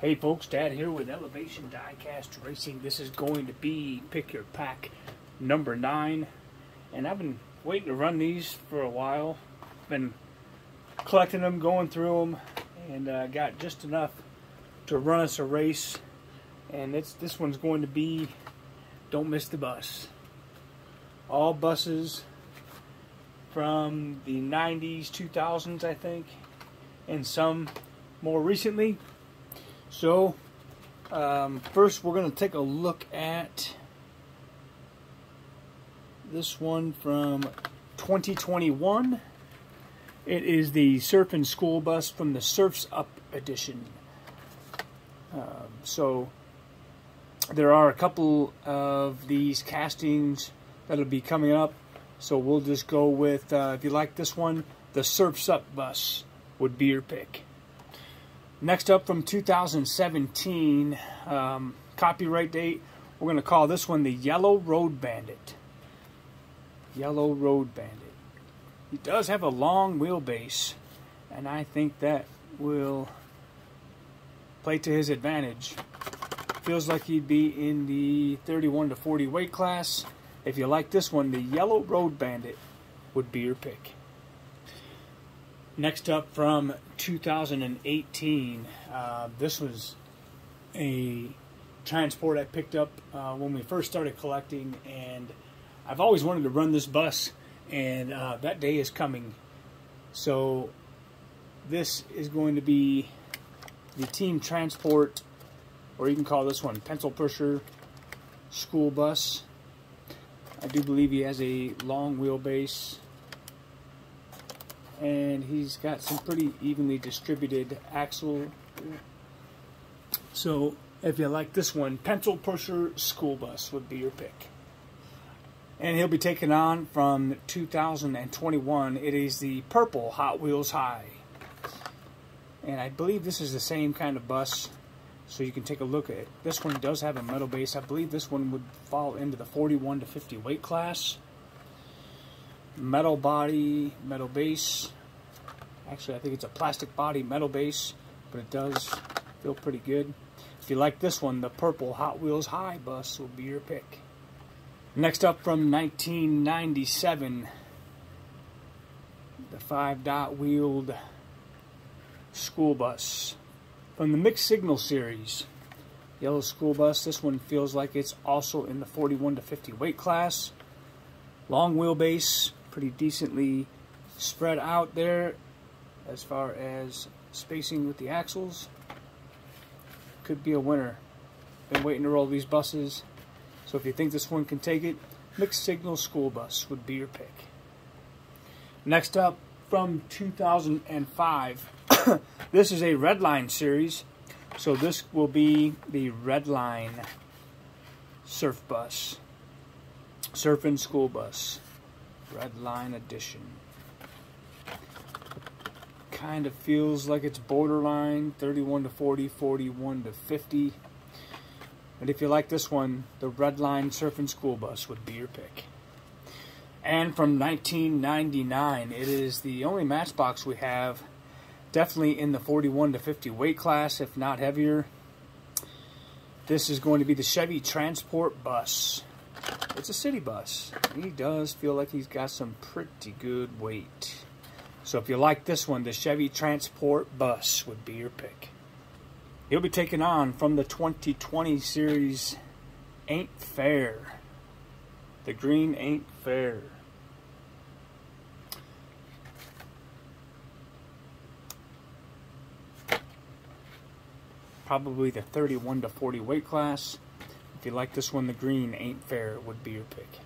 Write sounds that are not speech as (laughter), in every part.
Hey folks, Dad here with Elevation Diecast Racing. This is going to be Pick Your Pack number 9. And I've been waiting to run these for a while. Been collecting them, going through them, and uh, got just enough to run us a race. And it's this one's going to be Don't Miss the Bus. All buses from the 90s, 2000s, I think, and some more recently. So, um, first we're going to take a look at this one from 2021. It is the Surfing School Bus from the Surfs Up edition. Um, so, there are a couple of these castings that'll be coming up. So we'll just go with, uh, if you like this one, the Surfs Up bus would be your pick. Next up from 2017, um, copyright date, we're going to call this one the Yellow Road Bandit. Yellow Road Bandit. He does have a long wheelbase, and I think that will play to his advantage. Feels like he'd be in the 31 to 40 weight class. If you like this one, the Yellow Road Bandit would be your pick. Next up from 2018, uh, this was a transport I picked up uh, when we first started collecting, and I've always wanted to run this bus, and uh, that day is coming. So this is going to be the Team Transport, or you can call this one Pencil Pusher School Bus. I do believe he has a long wheelbase and he's got some pretty evenly distributed axle. So if you like this one, Pencil Pusher School Bus would be your pick. And he'll be taken on from 2021. It is the purple Hot Wheels High. And I believe this is the same kind of bus, so you can take a look at it. This one does have a metal base. I believe this one would fall into the 41 to 50 weight class metal body, metal base. Actually, I think it's a plastic body, metal base, but it does feel pretty good. If you like this one, the purple Hot Wheels High bus will be your pick. Next up from 1997, the five dot wheeled school bus from the Mixed Signal series. Yellow school bus. This one feels like it's also in the 41 to 50 weight class. Long wheelbase, pretty decently spread out there as far as spacing with the axles. Could be a winner. Been waiting to roll these buses. So if you think this one can take it, Mixed Signal School Bus would be your pick. Next up, from 2005, (coughs) this is a Redline series. So this will be the Redline Surf Bus. Surfing School Bus. Redline Edition. Kind of feels like it's borderline 31 to 40, 41 to 50. But if you like this one, the Redline Surfing School Bus would be your pick. And from 1999, it is the only Matchbox we have definitely in the 41 to 50 weight class, if not heavier. This is going to be the Chevy Transport Bus. It's a city bus. He does feel like he's got some pretty good weight. So if you like this one, the Chevy Transport Bus would be your pick. He'll be taking on from the 2020 series Ain't Fare. The green Ain't Fare. Probably the 31 to 40 weight class. If you like this one, the green Ain't Fare would be your pick.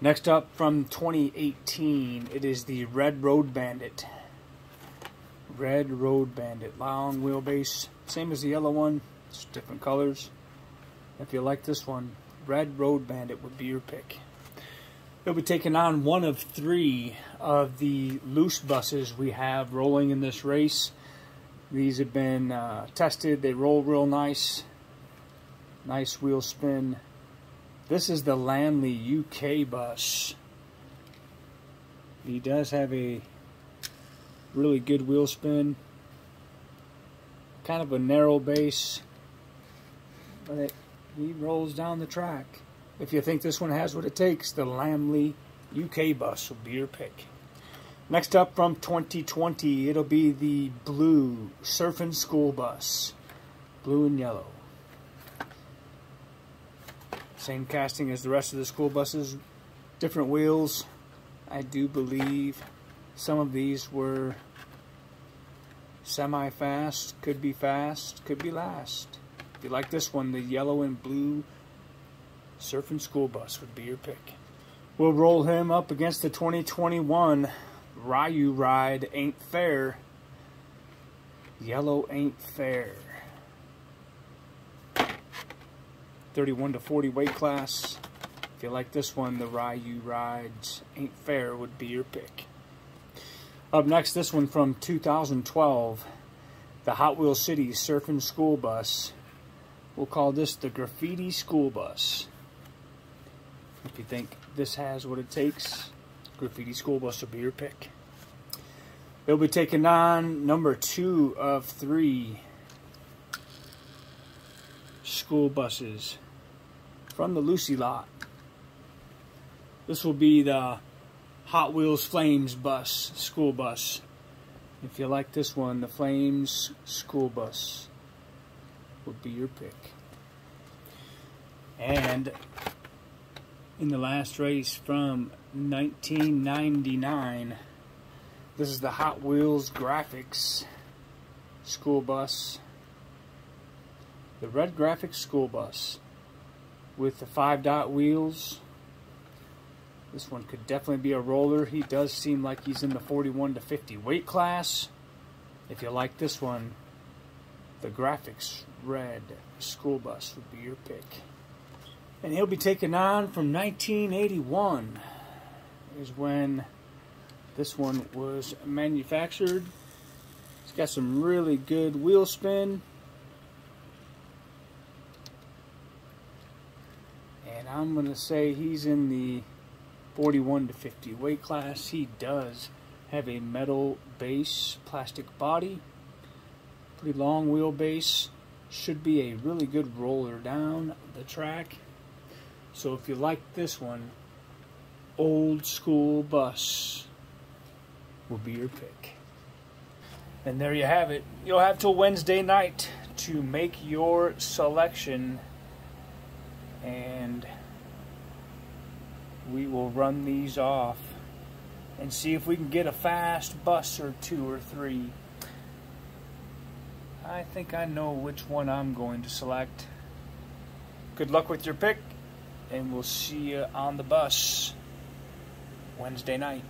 Next up from 2018, it is the Red Road Bandit. Red Road Bandit. Long wheelbase. Same as the yellow one, just different colors. If you like this one, Red Road Bandit would be your pick. It'll be taking on one of three of the loose buses we have rolling in this race. These have been uh, tested. They roll real nice. Nice wheel spin. This is the Lamley UK bus. He does have a really good wheel spin. kind of a narrow base, but it, he rolls down the track. If you think this one has what it takes, the Lamley UK bus will be your pick. Next up from 2020, it'll be the blue Surfing School Bus. Blue and yellow. Same casting as the rest of the school buses. Different wheels. I do believe some of these were semi-fast, could be fast, could be last. If you like this one, the yellow and blue Surfing School Bus would be your pick. We'll roll him up against the 2021 Ryu Ride Ain't Fare. Yellow Ain't Fare. 31 to 40 weight class. If you like this one, the Ryu Rides Ain't Fare would be your pick. Up next, this one from 2012, the Hot Wheels City Surfing School Bus. We'll call this the Graffiti School Bus. If you think this has what it takes, Graffiti School Bus will be your pick. They'll be taking on number two of three school buses from the Lucy lot. This will be the Hot Wheels Flames bus, school bus. If you like this one, the Flames school bus would be your pick. And in the last race from 1999. This is the Hot Wheels Graphics school bus. The red graphics school bus with the five dot wheels. This one could definitely be a roller. He does seem like he's in the 41 to 50 weight class. If you like this one, the graphics red school bus would be your pick and he'll be taken on from 1981 is when this one was manufactured. It's got some really good wheel spin. And I'm going to say he's in the 41 to 50 weight class. He does have a metal base, plastic body, pretty long wheelbase. Should be a really good roller down the track. So if you like this one, old school bus will be your pick. And there you have it. You'll have till Wednesday night to make your selection and we will run these off and see if we can get a fast bus or two or three. I think I know which one I'm going to select. Good luck with your pick and we'll see you on the bus Wednesday night.